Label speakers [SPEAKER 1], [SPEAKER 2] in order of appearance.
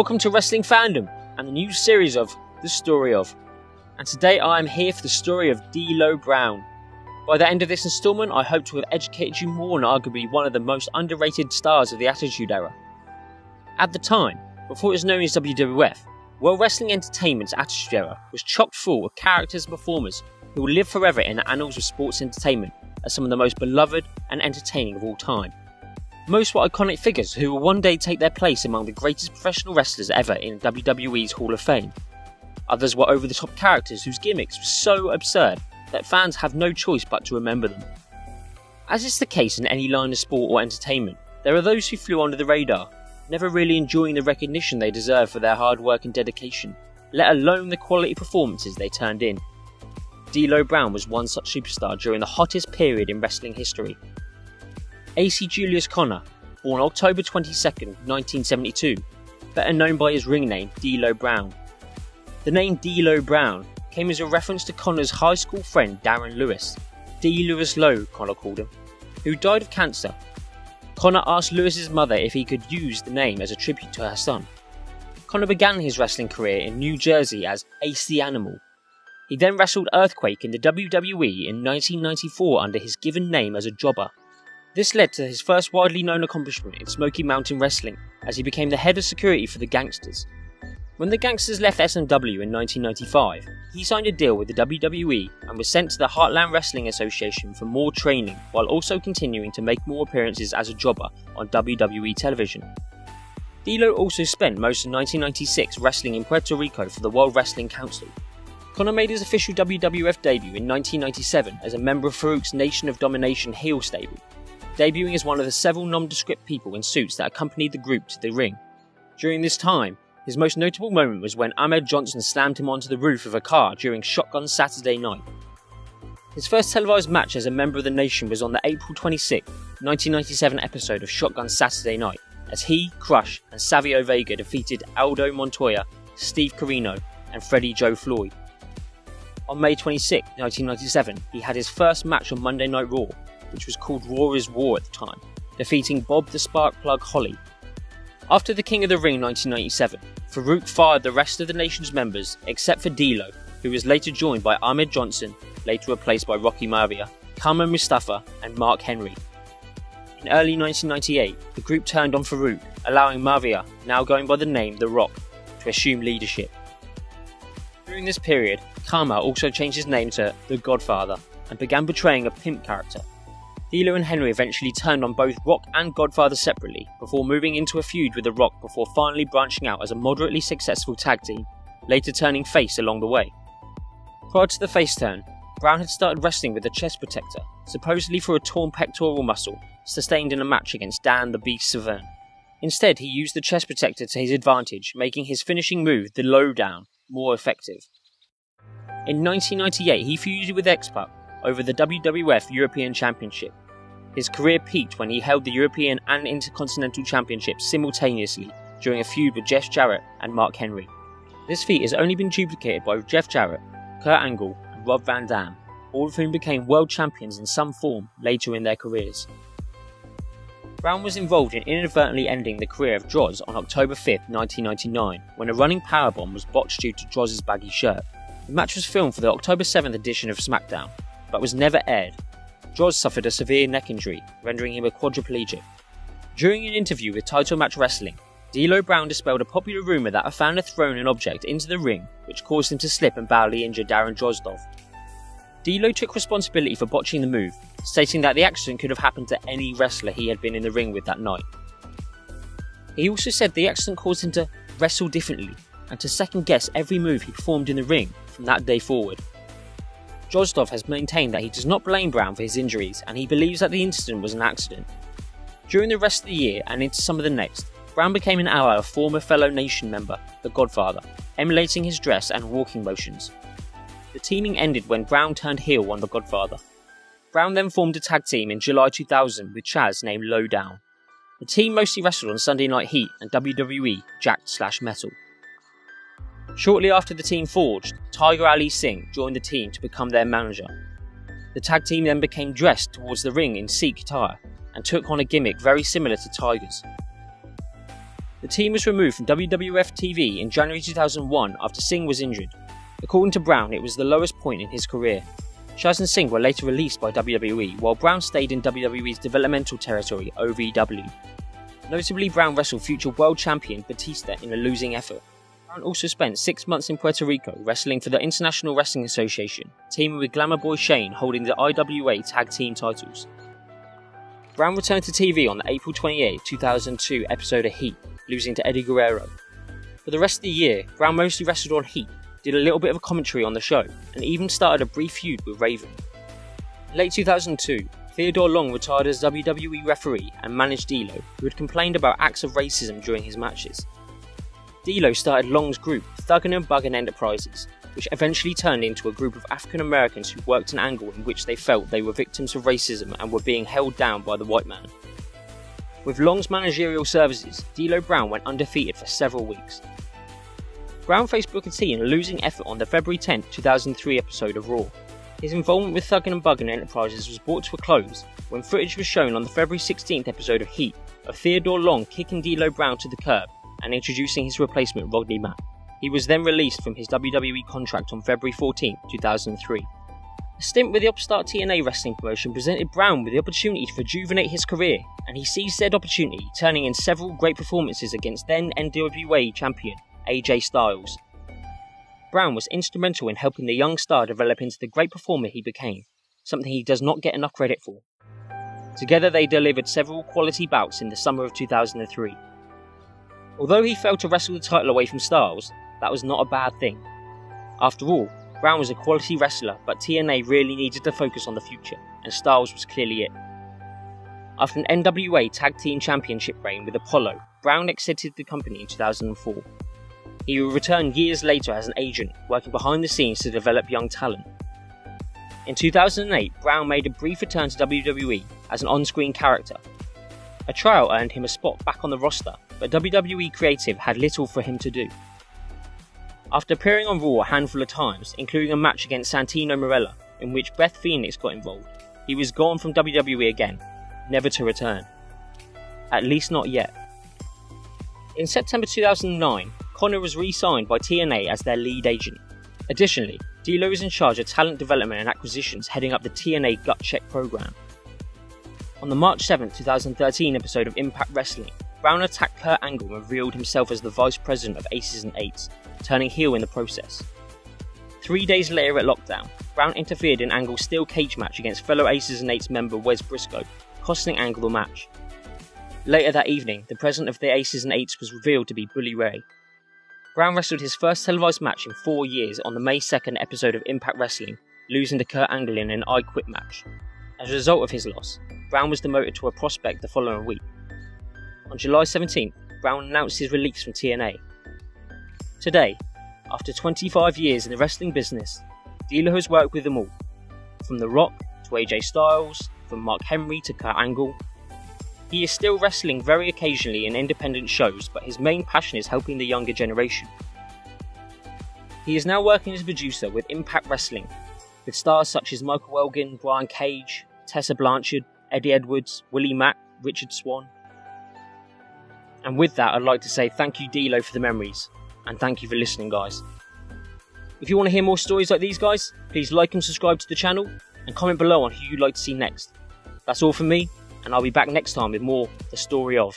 [SPEAKER 1] Welcome to Wrestling Fandom and the new series of The Story of. And today I am here for the story of D'Lo Brown. By the end of this installment, I hope to have educated you more on arguably one of the most underrated stars of the Attitude Era. At the time, before it was known as WWF, World Wrestling Entertainment's Attitude Era was chock full of characters and performers who will live forever in the annals of sports entertainment as some of the most beloved and entertaining of all time. Most were iconic figures who will one day take their place among the greatest professional wrestlers ever in WWE's Hall of Fame. Others were over the top characters whose gimmicks were so absurd that fans have no choice but to remember them. As is the case in any line of sport or entertainment, there are those who flew under the radar, never really enjoying the recognition they deserve for their hard work and dedication, let alone the quality performances they turned in. D'Lo Brown was one such superstar during the hottest period in wrestling history, AC Julius Connor, born October 22, 1972, better known by his ring name D'Lo Brown. The name D'Lo Brown came as a reference to Connor's high school friend Darren Lewis, D. Lewis Lowe, Connor called him, who died of cancer. Connor asked Lewis's mother if he could use the name as a tribute to her son. Connor began his wrestling career in New Jersey as AC Animal. He then wrestled Earthquake in the WWE in 1994 under his given name as a jobber. This led to his first widely known accomplishment in Smoky Mountain Wrestling, as he became the head of security for the Gangstas. When the Gangstas left SMW in 1995, he signed a deal with the WWE and was sent to the Heartland Wrestling Association for more training while also continuing to make more appearances as a jobber on WWE television. D'Lo also spent most of 1996 wrestling in Puerto Rico for the World Wrestling Council. Connor made his official WWF debut in 1997 as a member of Farouk's Nation of Domination heel stable debuting as one of the several nondescript people in suits that accompanied the group to the ring. During this time, his most notable moment was when Ahmed Johnson slammed him onto the roof of a car during Shotgun Saturday night. His first televised match as a member of the nation was on the April 26, 1997 episode of Shotgun Saturday Night, as he, Crush, and Savio Vega defeated Aldo Montoya, Steve Corino, and Freddie Joe Floyd. On May 26, 1997, he had his first match on Monday Night Raw which was called is War at the time, defeating Bob the Sparkplug Holly. After the King of the Ring 1997, Farouk fired the rest of the nation's members except for D'Lo, who was later joined by Ahmed Johnson, later replaced by Rocky Maivia, Kama Mustafa, and Mark Henry. In early 1998, the group turned on Farouk, allowing Maivia, now going by the name The Rock, to assume leadership. During this period, Kama also changed his name to The Godfather and began portraying a pimp character D'Lo and Henry eventually turned on both Rock and Godfather separately, before moving into a feud with The Rock before finally branching out as a moderately successful tag team, later turning face along the way. Prior to the face turn, Brown had started wrestling with a chest protector, supposedly for a torn pectoral muscle, sustained in a match against Dan the Beast Severn. Instead, he used the chest protector to his advantage, making his finishing move, the lowdown, more effective. In 1998, he feuded with X-Pac over the WWF European Championship. His career peaked when he held the European and Intercontinental Championships simultaneously during a feud with Jeff Jarrett and Mark Henry. This feat has only been duplicated by Jeff Jarrett, Kurt Angle, and Rob Van Dam, all of whom became world champions in some form later in their careers. Brown was involved in inadvertently ending the career of Droz on October 5, 1999, when a running powerbomb was botched due to Droz's baggy shirt. The match was filmed for the October 7th edition of SmackDown, but was never aired. Droz suffered a severe neck injury, rendering him a quadriplegic. During an interview with Title Match Wrestling, D'Lo Brown dispelled a popular rumour that a fan had thrown an object into the ring which caused him to slip and badly injure Darren Drozdov. D'Lo took responsibility for botching the move, stating that the accident could have happened to any wrestler he had been in the ring with that night. He also said the accident caused him to wrestle differently and to second guess every move he performed in the ring from that day forward. Drozdov has maintained that he does not blame Brown for his injuries and he believes that the incident was an accident. During the rest of the year and into some of the next, Brown became an ally of former fellow Nation member, The Godfather, emulating his dress and walking motions. The teaming ended when Brown turned heel on The Godfather. Brown then formed a tag team in July 2000 with Chaz named Lowdown. The team mostly wrestled on Sunday Night Heat and WWE Jakked Slash Metal. Shortly after the team forged, Tiger Ali Singh joined the team to become their manager. The tag team then became dressed towards the ring in Sikh attire and took on a gimmick very similar to Tiger's. The team was removed from WWF TV in January 2001 after Singh was injured. According to Brown, it was the lowest point in his career. Chaz and Singh were later released by WWE, while Brown stayed in WWE's developmental territory, OVW. Notably, Brown wrestled future world champion Batista in a losing effort. Brown also spent six months in Puerto Rico wrestling for the International Wrestling Association, teaming with Glamour Boy Shane holding the IWA Tag Team titles. Brown returned to TV on the April 28, 2002 episode of Heat, losing to Eddie Guerrero. For the rest of the year, Brown mostly wrestled on Heat, did a little bit of a commentary on the show, and even started a brief feud with Raven. In late 2002, Theodore Long retired as WWE referee and managed D'Lo, who had complained about acts of racism during his matches. D'Lo started Long's group, Thuggin' and Buggin' Enterprises, which eventually turned into a group of African Americans who worked an angle in which they felt they were victims of racism and were being held down by the white man. With Long's managerial services, D'Lo Brown went undefeated for several weeks. Brown faced Booker T in a losing effort on the February 10, 2003 episode of Raw. His involvement with Thuggin' and Buggin' Enterprises was brought to a close when footage was shown on the February 16th episode of Heat of Theodore Long kicking D'Lo Brown to the curb and introducing his replacement Rodney Mack. He was then released from his WWE contract on February 14, 2003. A stint with the upstart TNA wrestling promotion presented Brown with the opportunity to rejuvenate his career, and he seized said opportunity, turning in several great performances against then NWA champion AJ Styles. Brown was instrumental in helping the young star develop into the great performer he became, something he does not get enough credit for. Together they delivered several quality bouts in the summer of 2003. Although he failed to wrestle the title away from Styles, that was not a bad thing. After all, Brown was a quality wrestler, but TNA really needed to focus on the future, and Styles was clearly it. After an NWA Tag Team Championship reign with Apollo, Brown exited the company in 2004. He would return years later as an agent, working behind the scenes to develop young talent. In 2008, Brown made a brief return to WWE as an on screen character. A trial earned him a spot back on the roster, but WWE Creative had little for him to do. After appearing on Raw a handful of times, including a match against Santino Marella, in which Beth Phoenix got involved, he was gone from WWE again, never to return. At least not yet. In September 2009, Connor was re signed by TNA as their lead agent. Additionally, D'Lo is in charge of talent development and acquisitions heading up the TNA Gut Check program. On the March 7, 2013 episode of Impact Wrestling, Brown attacked Kurt Angle and revealed himself as the vice president of Aces and Eights, turning heel in the process. Three days later at Lockdown, Brown interfered in Angle's steel cage match against fellow Aces and Eights member Wes Briscoe, costing Angle the match. Later that evening, the president of the Aces and Eights was revealed to be Bully Ray. Brown wrestled his first televised match in four years on the May 2nd episode of Impact Wrestling, losing to Kurt Angle in an I Quit match. As a result of his loss, Brown was demoted to a prospect the following week. On July 17th, Brown announced his release from TNA. Today, after 25 years in the wrestling business, D'Lo has worked with them all, from The Rock to AJ Styles, from Mark Henry to Kurt Angle. He is still wrestling very occasionally in independent shows, but his main passion is helping the younger generation. He is now working as a producer with Impact Wrestling, with stars such as Michael Elgin, Brian Cage, Tessa Blanchard, Eddie Edwards, Willie Mack, Richard Swann. and with that, I'd like to say thank you, D'Lo, for the memories, and thank you for listening, guys. If you want to hear more stories like these guys, please like and subscribe to the channel, and comment below on who you'd like to see next. That's all from me, and I'll be back next time with more The Story of.